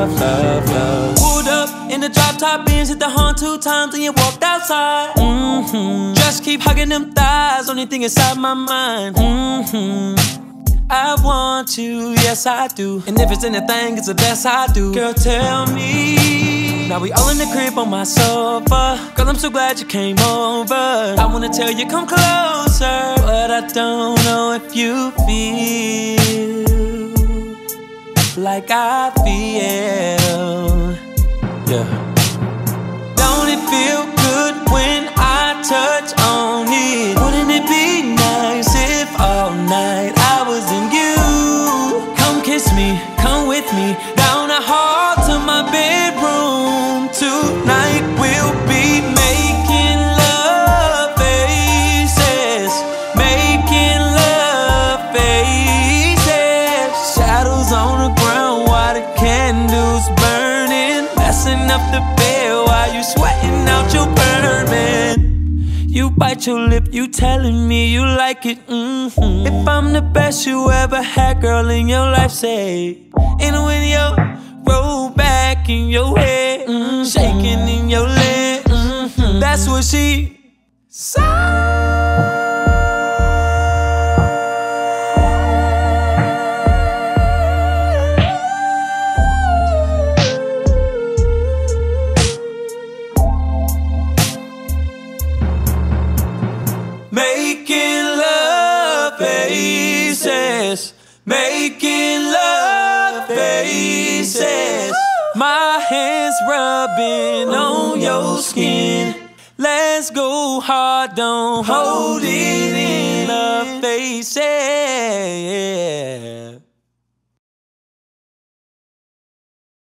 love, love, love. Pulled up in the drop top Benz, hit the horn two times, and you walked outside. Mm-hmm. Just keep hugging them thighs, only thing inside my mind. Mm-hmm. I want you, yes I do. And if it's anything, it's the best I do. Girl, tell me. Now we all in the crib on my sofa. Girl, I'm so glad you came over. I wanna tell you, come closer. But I don't know if you feel like I feel. Yeah. Don't it feel good when I touch on it? Wouldn't it be nice if all night I was in you? Come kiss me, come with me down the hall to my bedroom. Up the bed while you sweating out your bourbon. You bite your lip, you telling me you like it. Mm-hmm. If I'm the best you ever had, girl, in your life, say. And when you roll back in your head, mm, shaking in your leg, mm-hmm. that's what she Making love faces, making love faces. My hands rubbing on your skin. Let's go hard, don't hold it in. Love faces.